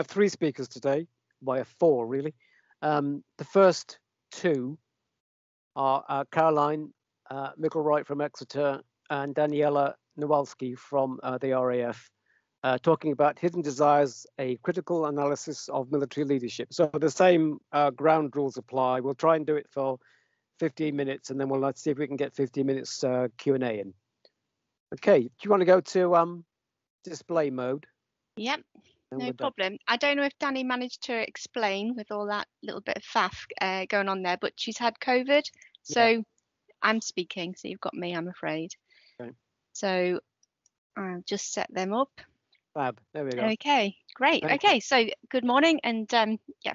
have three speakers today. Have four really. Um, the first two are uh, Caroline uh, Micklewright from Exeter and Daniela Nowalski from uh, the RAF, uh, talking about Hidden Desires, a critical analysis of military leadership. So the same uh, ground rules apply. We'll try and do it for 15 minutes and then we'll let's see if we can get 15 minutes uh, Q&A in. Okay, do you want to go to um, display mode? Yep, no problem. I don't know if Danny managed to explain with all that little bit of faff uh, going on there, but she's had COVID. So yeah. I'm speaking, so you've got me, I'm afraid. Okay. So I'll just set them up. Fab, there we go. Okay, great. Thanks. Okay, so good morning and um, yeah.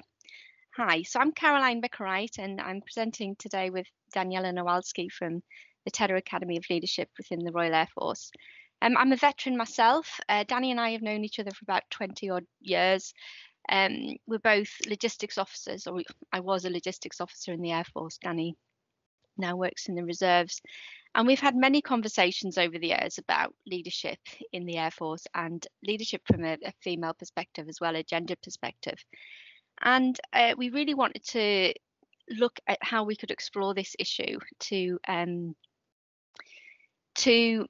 Hi, so I'm Caroline Micklewright and I'm presenting today with Daniela Nowalski from the Tedder Academy of Leadership within the Royal Air Force. Um, I'm a veteran myself. Uh, Danny and I have known each other for about 20 odd years. Um, we're both logistics officers, or I was a logistics officer in the Air Force. Danny now works in the reserves. And we've had many conversations over the years about leadership in the Air Force and leadership from a, a female perspective as well, a gender perspective. And uh, we really wanted to look at how we could explore this issue to um, to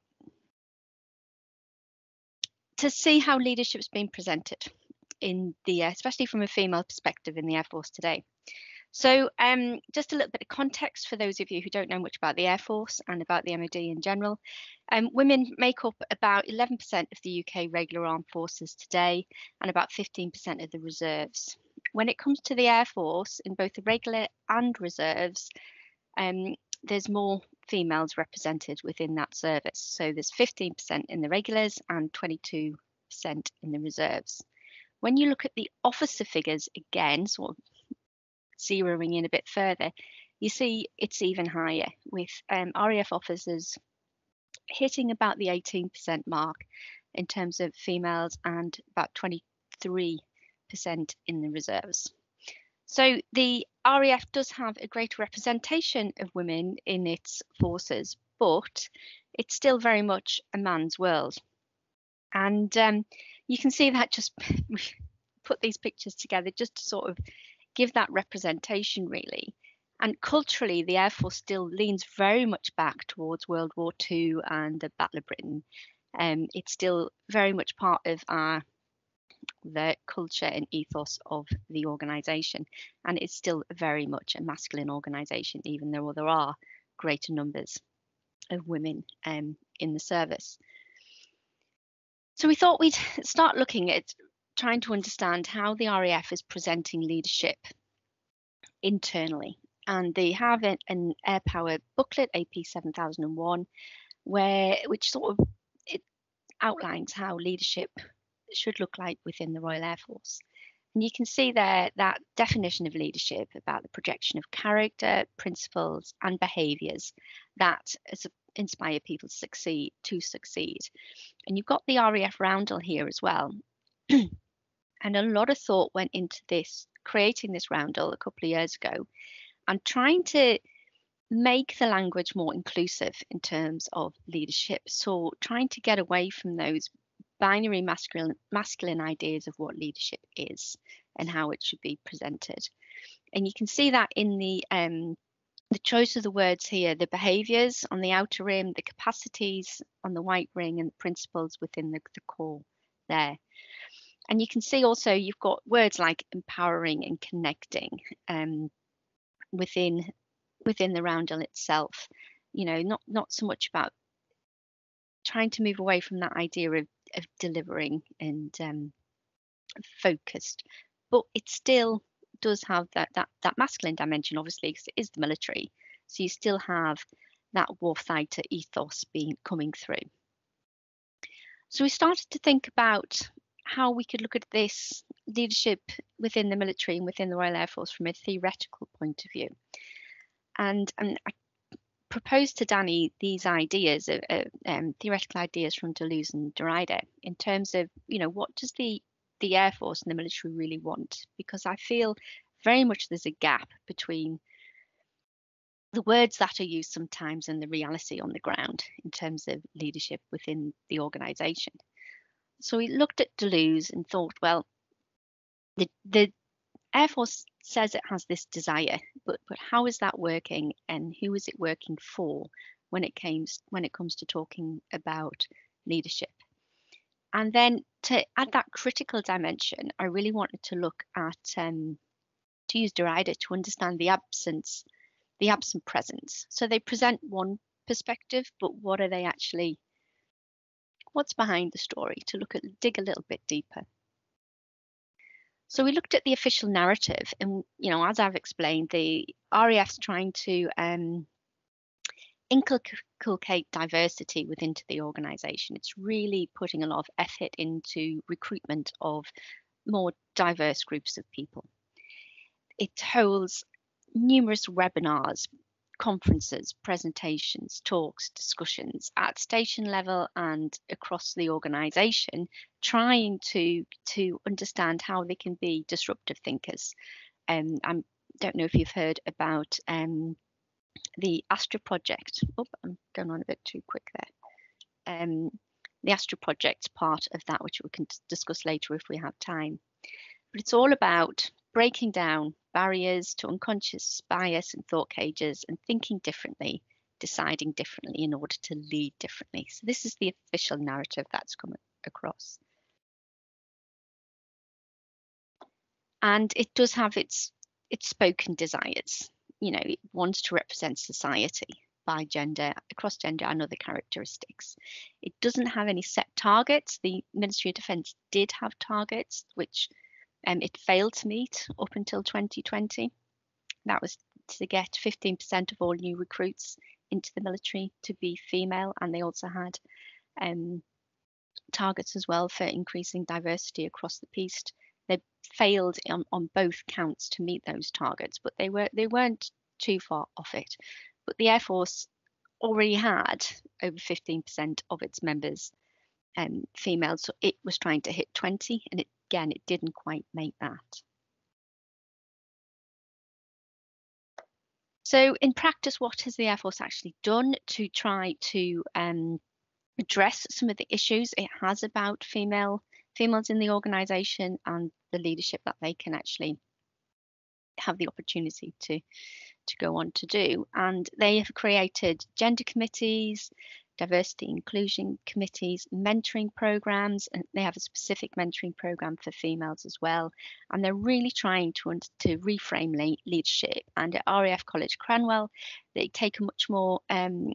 to see how leadership's been presented in the, especially from a female perspective in the Air Force today. So um, just a little bit of context for those of you who don't know much about the Air Force and about the MOD in general. Um, women make up about 11% of the UK regular armed forces today and about 15% of the reserves. When it comes to the Air Force, in both the regular and reserves, um, there's more females represented within that service. So there's 15% in the regulars and 22% in the reserves. When you look at the officer figures again, sort of zeroing in a bit further, you see it's even higher with um, RAF officers hitting about the 18% mark in terms of females and about 23% in the reserves. So the RAF does have a greater representation of women in its forces, but it's still very much a man's world. And um, you can see that just put these pictures together just to sort of give that representation, really. And culturally, the Air Force still leans very much back towards World War II and the Battle of Britain. Um, it's still very much part of our the culture and ethos of the organization. And it's still very much a masculine organization, even though there are greater numbers of women um, in the service. So we thought we'd start looking at trying to understand how the RAF is presenting leadership internally. And they have an, an air power booklet, AP 7001, where which sort of it outlines how leadership should look like within the Royal Air Force. And you can see there that definition of leadership about the projection of character, principles, and behaviours that inspire people to succeed. To succeed, and you've got the RAF roundel here as well. and a lot of thought went into this, creating this roundel a couple of years ago, and trying to make the language more inclusive in terms of leadership. So trying to get away from those binary masculine masculine ideas of what leadership is and how it should be presented. And you can see that in the um, the choice of the words here, the behaviors on the outer rim, the capacities on the white ring, and the principles within the, the core there. And you can see also you've got words like empowering and connecting um, within within the roundel itself. You know, not not so much about trying to move away from that idea of of delivering and um, focused, but it still does have that that that masculine dimension, obviously, because it is the military. So you still have that warfighter ethos being coming through. So we started to think about how we could look at this leadership within the military and within the Royal Air Force from a theoretical point of view. And, and I proposed to Danny these ideas, uh, uh, um, theoretical ideas from Deleuze and Derrida, in terms of, you know, what does the the Air Force and the military really want? Because I feel very much there's a gap between the words that are used sometimes and the reality on the ground in terms of leadership within the organisation. So we looked at Deleuze and thought, well, the, the Air Force says it has this desire, but but how is that working and who is it working for when it comes when it comes to talking about leadership? And then to add that critical dimension, I really wanted to look at um, to use Derrida to understand the absence, the absent presence. So they present one perspective, but what are they actually? What's behind the story? To look at dig a little bit deeper. So we looked at the official narrative, and you know, as I've explained, the RAF's trying to um, inculcate diversity within the organisation. It's really putting a lot of effort into recruitment of more diverse groups of people. It holds numerous webinars, conferences, presentations, talks, discussions at station level and across the organisation, trying to to understand how they can be disruptive thinkers. Um, I don't know if you've heard about um, the Astra project. Oh, I'm going on a bit too quick there. Um, the Astra project part of that, which we can discuss later if we have time. But it's all about breaking down barriers to unconscious bias and thought cages and thinking differently, deciding differently in order to lead differently. So this is the official narrative that's come across. And it does have its its spoken desires. You know, it wants to represent society by gender, across gender and other characteristics. It doesn't have any set targets. The Ministry of Defence did have targets, which um, it failed to meet up until 2020. That was to get 15% of all new recruits into the military to be female, and they also had um, targets as well for increasing diversity across the piece. They failed on, on both counts to meet those targets, but they were they weren't too far off it. But the Air Force already had over 15% of its members um, females, so it was trying to hit 20, and it again, it didn't quite make that. So in practice, what has the Air Force actually done to try to um, address some of the issues it has about female females in the organisation and the leadership that they can actually have the opportunity to to go on to do. And they have created gender committees, diversity inclusion committees, mentoring programs, and they have a specific mentoring program for females as well. And they're really trying to, to reframe le- leadership. And at RAF College Cranwell, they take a much more um,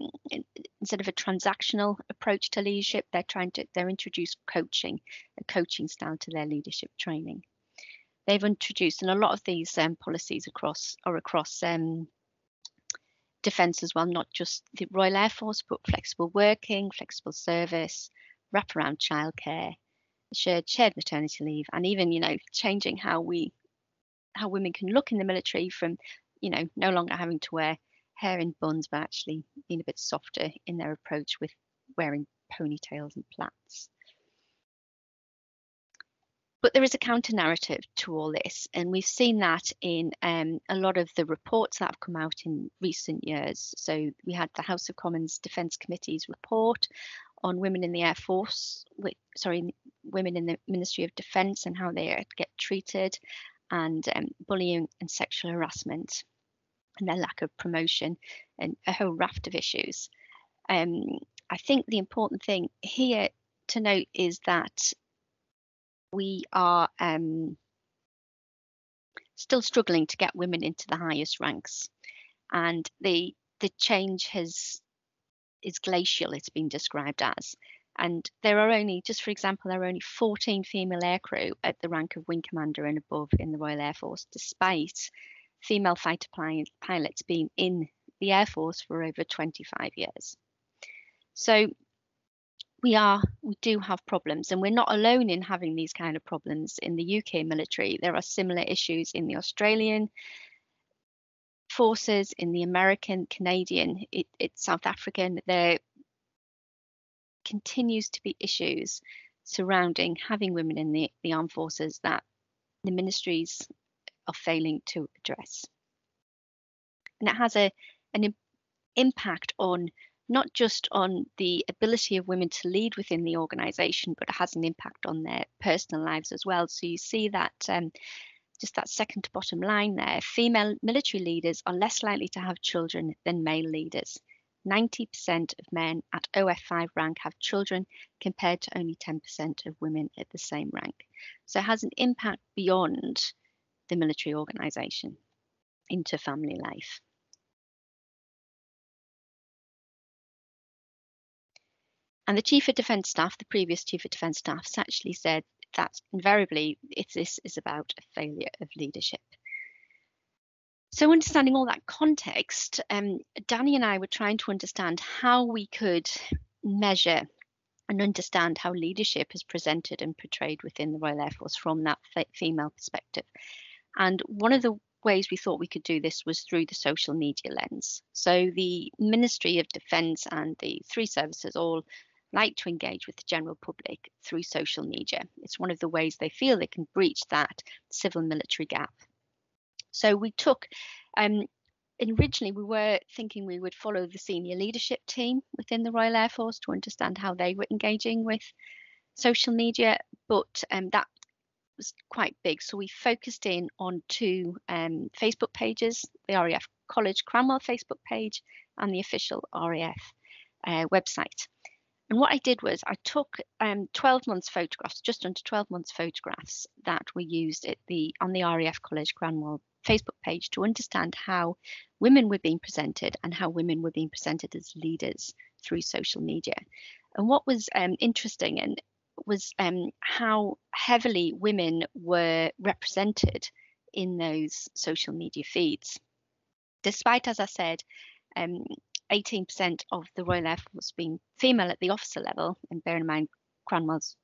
instead of a transactional approach to leadership, they're trying to they're introduce coaching, a coaching style to their leadership training. They've introduced, and a lot of these um, policies across are across um, defence as well, not just the Royal Air Force, but flexible working, flexible service, wraparound childcare, shared shared maternity leave, and even you know changing how we how women can look in the military from you know no longer having to wear hair in buns, but actually being a bit softer in their approach with wearing ponytails and plaits. But there is a counter narrative to all this, and we've seen that in um, a lot of the reports that have come out in recent years. So we had the House of Commons Defence Committee's report on women in the Air Force, sorry, women in the Ministry of Defence and how they get treated, and um, bullying and sexual harassment, and their lack of promotion, and a whole raft of issues. Um, I think the important thing here to note is that we are um, still struggling to get women into the highest ranks, and the the change has is glacial. It's been described as, and there are only, just for example, there are only 14 female aircrew at the rank of wing commander and above in the Royal Air Force, despite female fighter pilots being in the Air Force for over 25 years. So we are we do have problems and we're not alone in having these kind of problems in the UK military. There are similar issues in the Australian forces in the American Canadian it, it's South African. There continues to be issues surrounding having women in the, the armed forces that the ministries are failing to address. And it has a an impact on not just on the ability of women to lead within the organisation, but it has an impact on their personal lives as well. So you see that um, just that second to bottom line there, female military leaders are less likely to have children than male leaders. 90% of men at OF5 rank have children compared to only 10% of women at the same rank. So it has an impact beyond the military organisation into family life. And the Chief of Defence Staff, the previous Chief of Defence Staff, actually said that invariably if this is about a failure of leadership. So understanding all that context, um, Danny and I were trying to understand how we could measure and understand how leadership is presented and portrayed within the Royal Air Force from that female perspective. And one of the ways we thought we could do this was through the social media lens. So the Ministry of Defence and the three services all like to engage with the general public through social media. It's one of the ways they feel they can breach that civil military gap. So we took, um, originally we were thinking we would follow the senior leadership team within the Royal Air Force to understand how they were engaging with social media, but um, that was quite big. So we focused in on two um, Facebook pages, the RAF College Cranwell Facebook page and the official RAF uh, website. And what I did was I took um, 12 months photographs, just under 12 months photographs that were used at the on the RAF College Cranwell Facebook page to understand how women were being presented and how women were being presented as leaders through social media. And what was um, interesting and was um, how heavily women were represented in those social media feeds. Despite, as I said, um, 18% of the Royal Air Force being female at the officer level, and bear in mind Cranwell's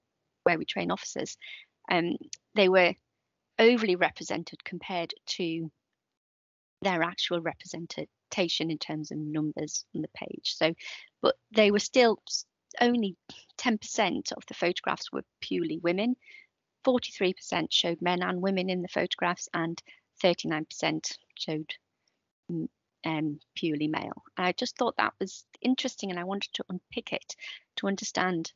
where we train officers, um, they were overly represented compared to their actual representation in terms of numbers on the page. So, but they were still only 10% of the photographs were purely women. 43% showed men and women in the photographs, and 39% showed mm, um, purely male. I just thought that was interesting and I wanted to unpick it to understand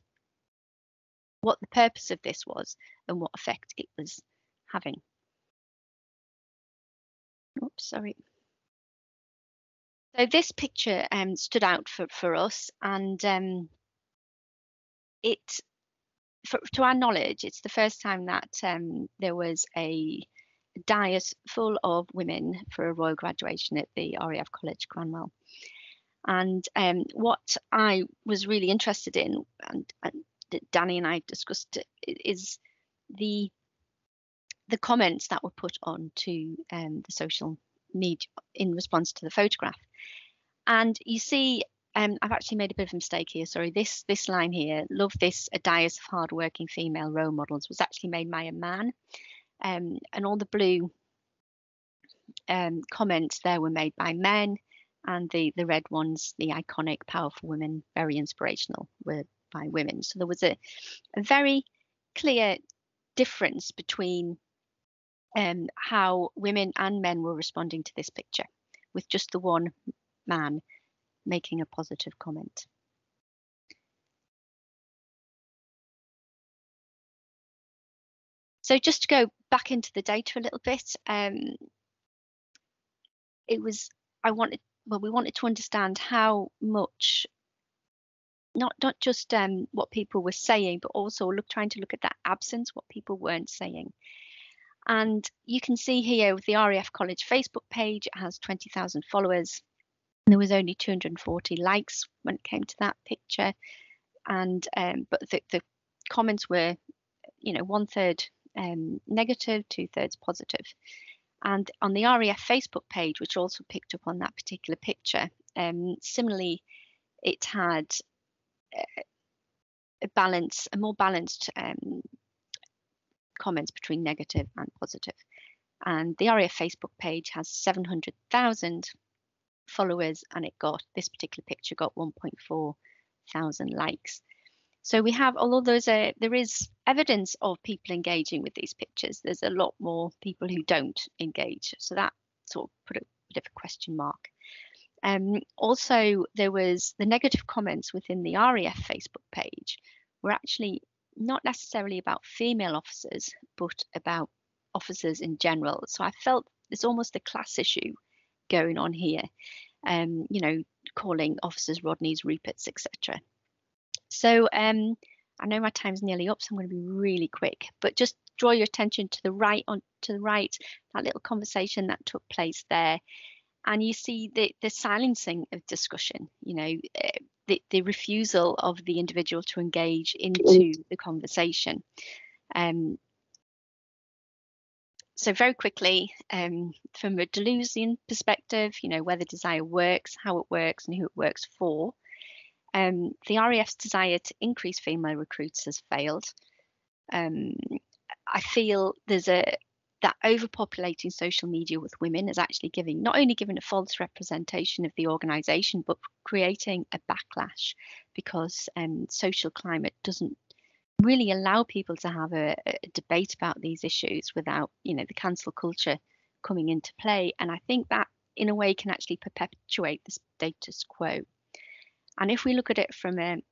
what the purpose of this was and what effect it was having. Oops, sorry. So this picture um, stood out for, for us and um, it, for, to our knowledge, it's the first time that um, there was a dais full of women for a royal graduation at the RAF College Cranwell. And um, what I was really interested in, and, and Danny and I discussed, is the the comments that were put on to um, the social media in response to the photograph. And you see, um, I've actually made a bit of a mistake here. Sorry, this this line here, "Love this a dais of hardworking female role models," was actually made by a man um, and all the blue um, comments there were made by men, and the the red ones, the iconic, powerful women, very inspirational, were by women. So there was a, a very clear difference between um, how women and men were responding to this picture, with just the one man making a positive comment. So just to go back into the data a little bit, um, it was I wanted well we wanted to understand how much not not just um, what people were saying, but also look trying to look at that absence, what people weren't saying. And you can see here with the RAF College Facebook page, it has 20,000 followers. There was only 240 likes when it came to that picture, and um, but the, the comments were, you know, one third um, negative, two thirds positive. And on the RAF Facebook page, which also picked up on that particular picture, um, similarly, it had uh, a balance, a more balanced um, comments between negative and positive. And the RAF Facebook page has 700,000 followers, and it got this particular picture got 1.4 thousand likes. So we have, although there's a, there is evidence of people engaging with these pictures, there's a lot more people who don't engage. So that sort of put a bit of a question mark. Um, also, there was the negative comments within the RAF Facebook page were actually not necessarily about female officers, but about officers in general. So I felt there's almost a class issue going on here. Um, you know, calling officers Rodneys, Ruperts, etc. So um, I know my time's nearly up, so I'm going to be really quick. But just draw your attention to the right on to the right, that little conversation that took place there, and you see the the silencing of discussion. You know, uh, the the refusal of the individual to engage into the conversation. Um, so very quickly, um, from a Deleuzian perspective, you know, whether desire works, how it works, and who it works for, um, the RAF's desire to increase female recruits has failed. Um, I feel there's a that overpopulating social media with women is actually giving not only giving a false representation of the organisation, but creating a backlash because um, social climate doesn't really allow people to have a, a, debate about these issues without, you know, the cancel culture coming into play. And I think that, in a way, can actually perpetuate the status quo. And if we look at it from a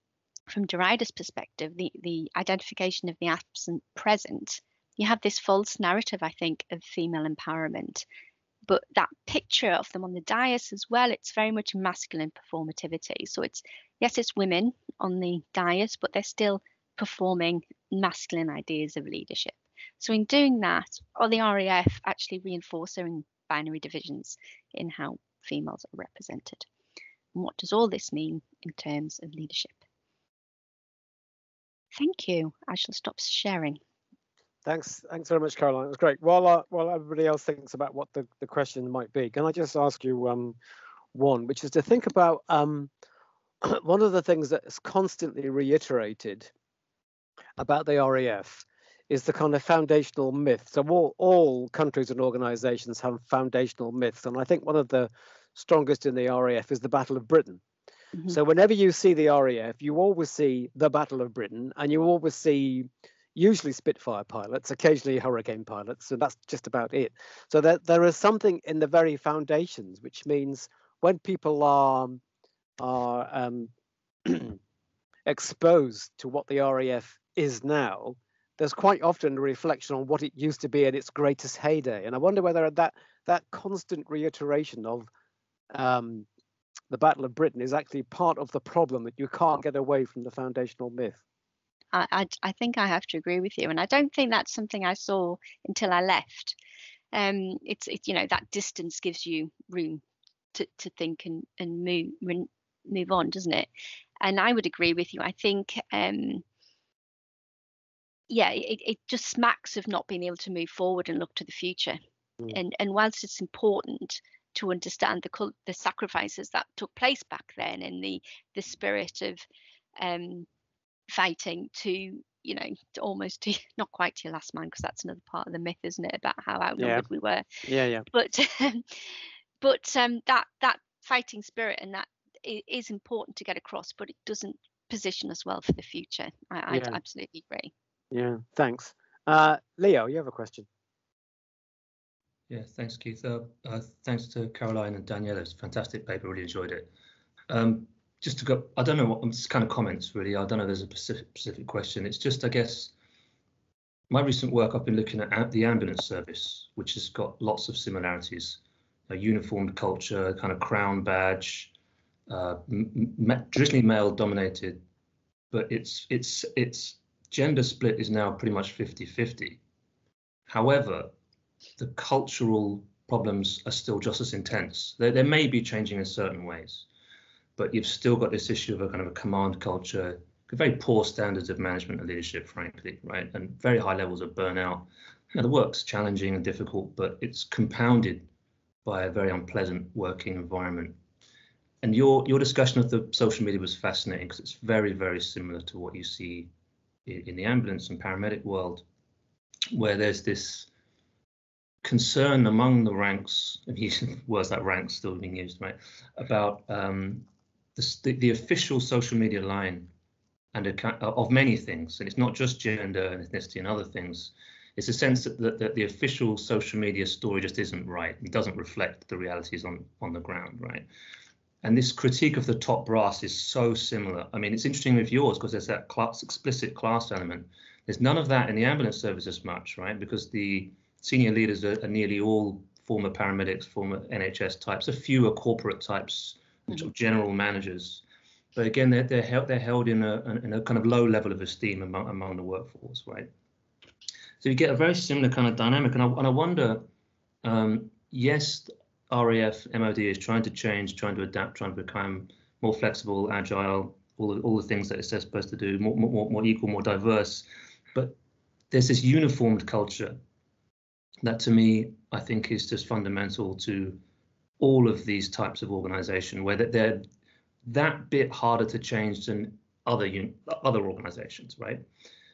from Derrida's perspective, the, the identification of the absent present, you have this false narrative, I think, of female empowerment. But that picture of them on the dais as well, it's very much masculine performativity. So it's yes, it's women on the dais, but they're still performing masculine ideas of leadership. So in doing that, are the RAF actually reinforcing binary divisions in how females are represented? And what does all this mean in terms of leadership? Thank you. I shall stop sharing. Thanks, thanks very much, Caroline. It was great. While uh, while everybody else thinks about what the, the question might be, can I just ask you um, one, which is to think about um, one of the things that is constantly reiterated about the RAF is the kind of foundational myth. So all, all countries and organizations have foundational myths. And I think one of the strongest in the RAF is the Battle of Britain. Mm-hmm. So whenever you see the RAF, you always see the Battle of Britain and you always see usually Spitfire pilots, occasionally Hurricane pilots, and that's just about it. So that there is something in the very foundations, which means when people are are um, exposed to what the RAF is now, there's quite often a reflection on what it used to be in its greatest heyday. And I wonder whether that that constant reiteration of um, the Battle of Britain is actually part of the problem that you can't get away from the foundational myth. I, I, I think I have to agree with you, and I don't think that's something I saw until I left. Um, it's it, you know that distance gives you room to, to think and and move move on, doesn't it? And I would agree with you. I think um, yeah, it, it just smacks of not being able to move forward and look to the future. Mm. And and whilst it's important to understand the the sacrifices that took place back then and the the spirit of um, fighting to you know to almost to not quite to your last man because that's another part of the myth isn't it about how outnumbered yeah. we were yeah yeah but but um that that fighting spirit and that is important to get across but it doesn't position us well for the future i, yeah. I absolutely agree yeah, thanks. Uh, Leo, you have a question. Yeah, thanks, Keith. Uh, uh, thanks to Caroline and Daniela. It's a fantastic paper. Really enjoyed it. Um, just to go, I don't know what, kind of comments really. I don't know if there's a specific, specific question. It's just, I guess, my recent work, I've been looking at the ambulance service, which has got lots of similarities. A uniformed culture, kind of crown badge, uh, traditionally male dominated, but it's it's it's gender split is now pretty much 50-50. However, the cultural problems are still just as intense. They, they may be changing in certain ways, but you've still got this issue of a kind of a command culture, very poor standards of management and leadership, frankly, right? And very high levels of burnout. Now, the work's challenging and difficult, but it's compounded by a very unpleasant working environment. And your your discussion of the social media was fascinating because it's very, very similar to what you see in the ambulance and paramedic world, where there's this concern among the ranks, and using words that ranks still being used, right, about um, the, the, official social media line and a, of many things, and it's not just gender and ethnicity and other things. It's a sense that, that, that the official social media story just isn't right. It doesn't reflect the realities on on the ground, right? And this critique of the top brass is so similar. I mean, it's interesting with yours because there's that class, explicit class element. There's none of that in the ambulance service as much, right? Because the senior leaders are, are nearly all former paramedics, former NHS types. A few are corporate types, mm-hmm. general managers. But again, they're they're held, they're held in a in a kind of low level of esteem among among the workforce, right? So you get a very similar kind of dynamic, and I and I wonder, um, yes, RAF MOD is trying to change, trying to adapt, trying to become more flexible, agile, all the, all the things that it's supposed to do, more, more, more equal, more diverse. But there's this uniformed culture that to me, I think is just fundamental to all of these types of organization where they're that bit harder to change than other other organizations, right?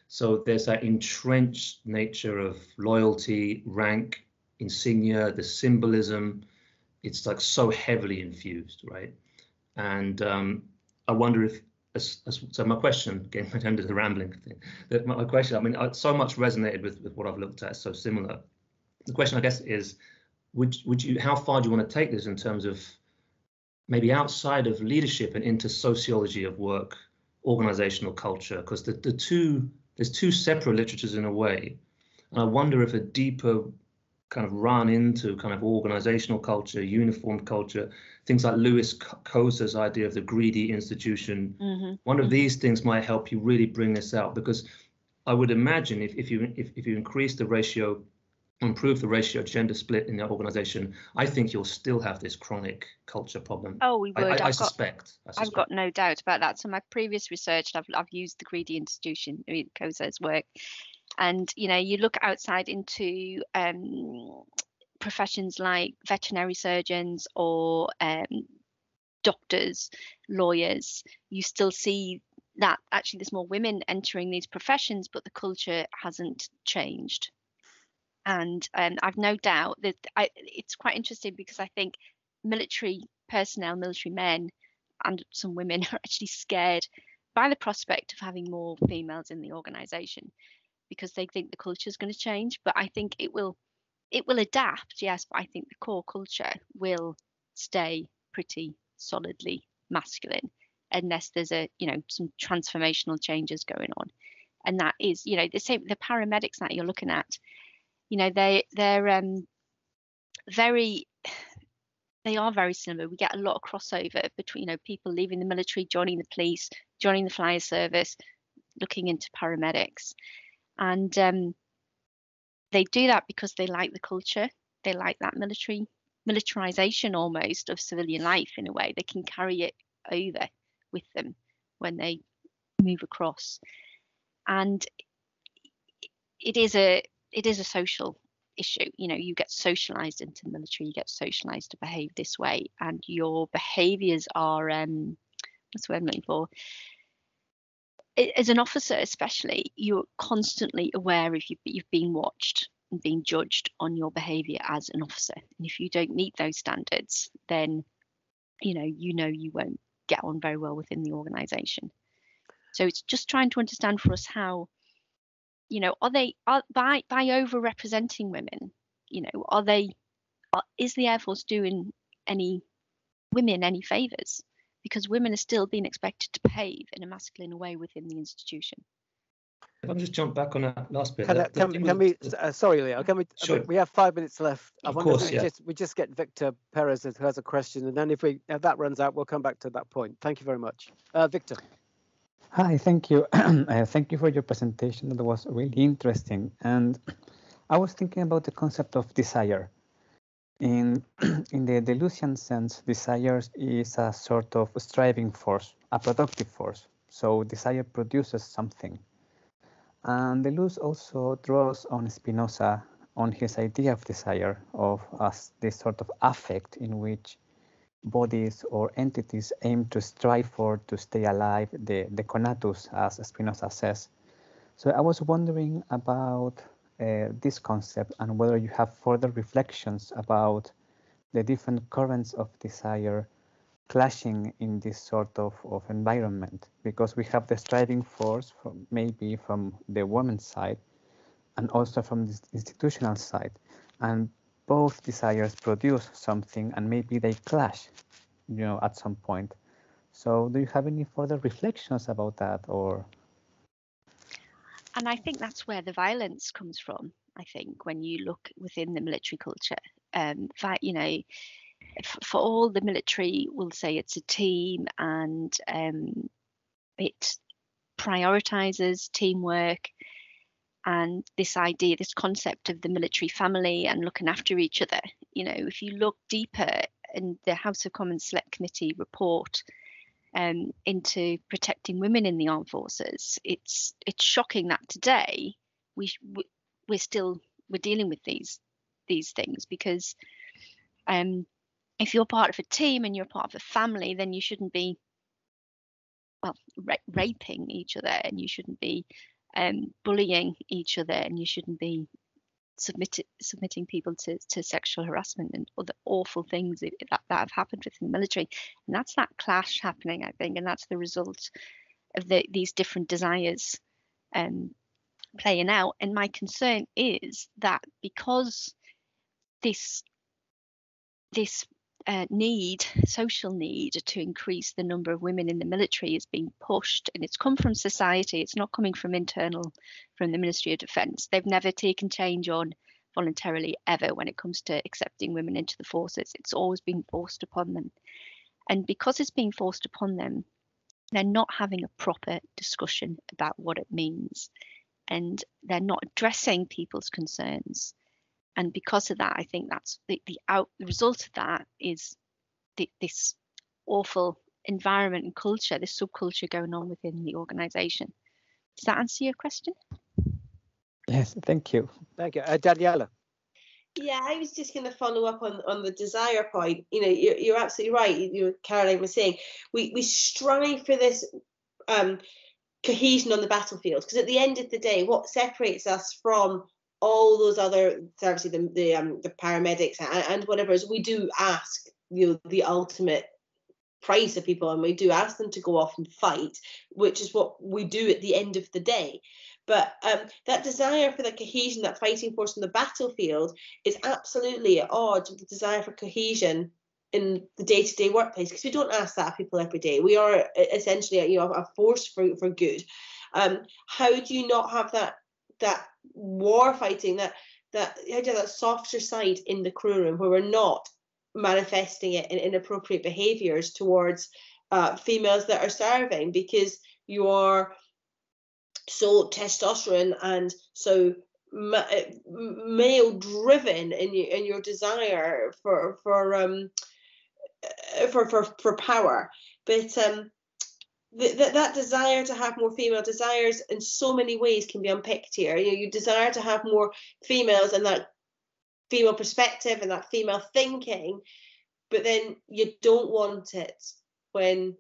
So there's that entrenched nature of loyalty, rank, insignia, the symbolism. It's like so heavily infused, right? And um, I wonder if, as, as, so my question, getting into the rambling thing, that my, my question, I mean, I, so much resonated with, with what I've looked at, so similar. The question, I guess, is, would would you, how far do you want to take this in terms of maybe outside of leadership and into sociology of work, organizational culture? Because the, the two there's two separate literatures in a way. And I wonder if a deeper kind of run into kind of organizational culture, uniformed culture, things like Lewis Coser's idea of the greedy institution, mm-hmm. one of these things might help you really bring this out because I would imagine if, if you if, if you increase the ratio improve the ratio of gender split in the organization, I think you'll still have this chronic culture problem. Oh, we would. I, I, I, got, suspect, I, suspect, I've got no doubt about that. So my previous research, I've I've used the greedy institution, I mean, Coser's work, and you know, you look outside into um, professions like veterinary surgeons or um, doctors, lawyers, you still see that actually there's more women entering these professions, but the culture hasn't changed and um, I've no doubt that I, it's quite interesting because I think military personnel, military men, and some women are actually scared by the prospect of having more females in the organisation because they think the culture is going to change. But I think it will, it will adapt, yes. But I think the core culture will stay pretty solidly masculine unless there's a you know some transformational changes going on and that is you know the same the paramedics that you're looking at you know they they're um, very they are very similar. We get a lot of crossover between you know people leaving the military, joining the police, joining the fire service, looking into paramedics, and um, they do that because they like the culture. They like that military militarization almost of civilian life in a way. They can carry it over with them when they move across, and it is a it is a social issue. You know, you get socialized into the military, you get socialized to behave this way, and your behaviors are um what's the I'm looking for? As an officer, especially, you're constantly aware if you've, you've been watched and being judged on your behavior as an officer. And if you don't meet those standards, then you know you know you won't get on very well within the organization. So it's just trying to understand for us how you know are they are by by over representing women you know are they are, is the air force doing any women any favors because women are still being expected to behave in a masculine way within the institution if I just jump back on that last bit. Can, that, can, can we? Uh, sorry, Leo. Can we? Sure. we have five minutes left. I of course, we yeah. just we just get Victor Perez who has a question, and then if we if that runs out, we'll come back to that point. Thank you very much, uh, Victor. Hi, thank you. uh, thank you for your presentation. That was really interesting. And I was thinking about the concept of desire. In, in the Deleuzian sense, desire is a sort of striving force, a productive force. So desire produces something. And Deleuze also draws on Spinoza on his idea of desire, of as this sort of affect in which bodies or entities aim to strive for to stay alive, the, the conatus, as Spinoza says. So I was wondering about uh, this concept and whether you have further reflections about the different currents of desire clashing in this sort of, of environment because we have the striving force from maybe from the woman's side and also from the institutional side and both desires produce something and maybe they clash. you know, at some point. So, do you have any further reflections about that, or? And I think that's where the violence comes from. I think when you look within the military culture, um, you know, for all the military will say it's a team and um, it prioritizes teamwork and this idea, this concept of the military family and looking after each other. You know, if you look deeper in the House of Commons Select Committee report um, into protecting women in the armed forces, it's it's shocking that today we we're still we're dealing with these these things because um, if you're part of a team and you're part of a family, then you shouldn't be well ra- raping each other and you shouldn't be um, bullying each other and you shouldn't be submitted, submitting people to, to sexual harassment and other awful things that, that have happened within the military. And that's that clash happening, I think, and that's the result of the, these different desires um, playing out. And my concern is that because this this uh, need, social need to increase the number of women in the military is being pushed and it's come from society. It's not coming from internal, from the Ministry of Defence. They've never taken change on voluntarily ever when it comes to accepting women into the forces. It's always been forced upon them. And because it's being forced upon them, they're not having a proper discussion about what it means. And they're not addressing people's concerns and because of that i think that's the, the out the result of that is the, this awful environment and culture this subculture going on within the organization does that answer your question yes thank you thank you uh, daniela yeah, I was just going to follow up on, on the desire point. You know, you're, you're absolutely right. You, Caroline was saying we, we strive for this um, cohesion on the battlefield because at the end of the day, what separates us from all those other services, the the, um, the paramedics and, and whatever is we do ask you know, the ultimate price of people and we do ask them to go off and fight, which is what we do at the end of the day. But um, that desire for the cohesion, that fighting force on the battlefield, is absolutely at odds with the desire for cohesion in the day-to-day workplace because we don't ask that of people every day. We are essentially, you know, a force for for good. Um, how do you not have that that war fighting, that that the idea that softer side in the crew room where we're not manifesting it in inappropriate behaviors towards uh, females that are serving because you are so testosterone and so male driven in your in your desire for for um for for for power. But um that that desire to have more female desires in so many ways can be unpicked here. You know, you desire to have more females and that female perspective and that female thinking, but then you don't want it when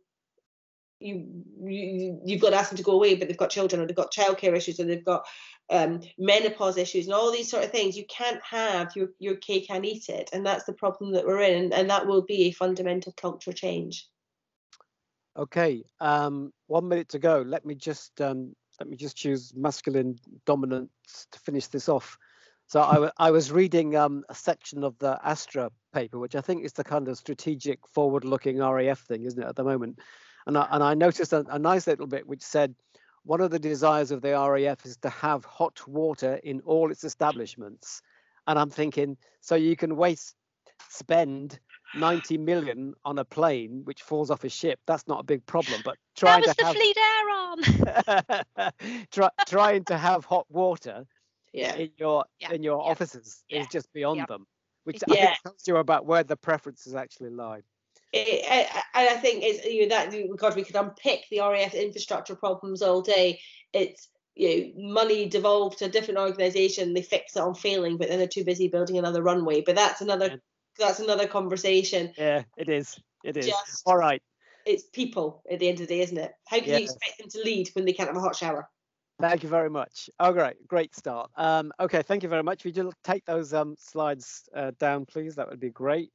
you, you you've got to ask them to go away, but they've got children or they've got childcare issues or they've got um, menopause issues and all these sort of things. You can't have your your cake and eat it, and that's the problem that we're in, and, and that will be a fundamental cultural change. Okay, um, one minute to go. Let me just um, let me just choose masculine dominance to finish this off. So I, I was reading um, a section of the Astra paper, which I think is the kind of strategic, forward-looking RAF thing, isn't it, at the moment? And I, and I noticed a, a nice little bit which said one of the desires of the RAF is to have hot water in all its establishments. And I'm thinking, so you can waste, spend 90 million on a plane which falls off a ship that's not a big problem but trying that was to the have fleet air arm try, trying to have hot water yeah. in your yeah. in your yeah. offices yeah. is just beyond them which yeah. I think tells you about where the preferences actually lie and I, I think it's you know that God we could unpick the RAF infrastructure problems all day it's you know, money devolved to a different organization, they fix it on failing, but then they're too busy building another runway. But that's another that's another conversation. Yeah, it is. It is. Just, All right. It's people at the end of the day, isn't it? How can yeah. you expect them to lead when they can't have a hot shower? Thank you very much. Oh, great, great start. Um, okay, thank you very much. Would you take those um, slides uh, down, please? That would be great.